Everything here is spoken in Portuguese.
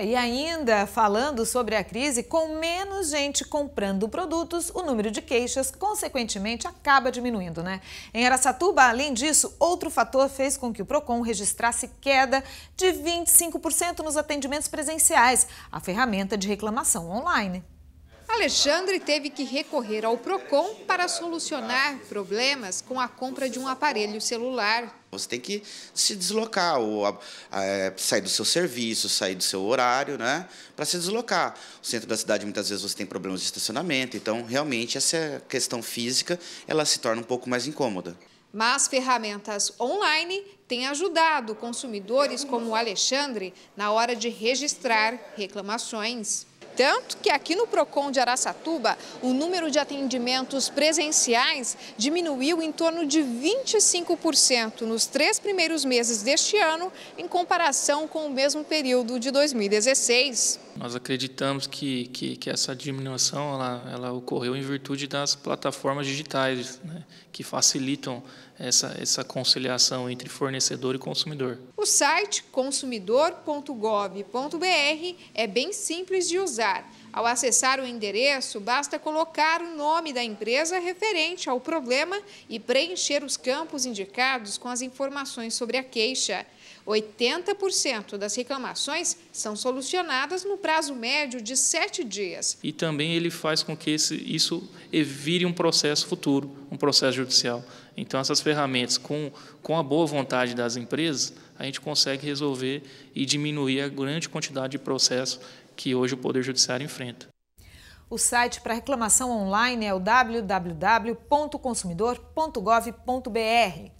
É, e ainda falando sobre a crise, com menos gente comprando produtos, o número de queixas, consequentemente, acaba diminuindo, né? Em Aracatuba, além disso, outro fator fez com que o PROCON registrasse queda de 25% nos atendimentos presenciais, a ferramenta de reclamação online. Alexandre teve que recorrer ao PROCON para solucionar problemas com a compra de um aparelho celular. Você tem que se deslocar, ou é, sair do seu serviço, sair do seu horário, né, para se deslocar. O centro da cidade, muitas vezes, você tem problemas de estacionamento, então, realmente, essa questão física, ela se torna um pouco mais incômoda. Mas ferramentas online têm ajudado consumidores como o Alexandre na hora de registrar reclamações. Tanto que aqui no PROCON de Araçatuba, o número de atendimentos presenciais diminuiu em torno de 25% nos três primeiros meses deste ano, em comparação com o mesmo período de 2016. Nós acreditamos que, que, que essa diminuição ela, ela, ocorreu em virtude das plataformas digitais, né, que facilitam essa, essa conciliação entre fornecedor e consumidor. O site consumidor.gov.br é bem simples de usar. Ao acessar o endereço, basta colocar o nome da empresa referente ao problema e preencher os campos indicados com as informações sobre a queixa. 80% das reclamações são solucionadas no prazo médio de sete dias. E também ele faz com que esse, isso vire um processo futuro, um processo judicial. Então, essas ferramentas, com, com a boa vontade das empresas, a gente consegue resolver e diminuir a grande quantidade de processos que hoje o Poder Judiciário enfrenta. O site para reclamação online é o www.consumidor.gov.br.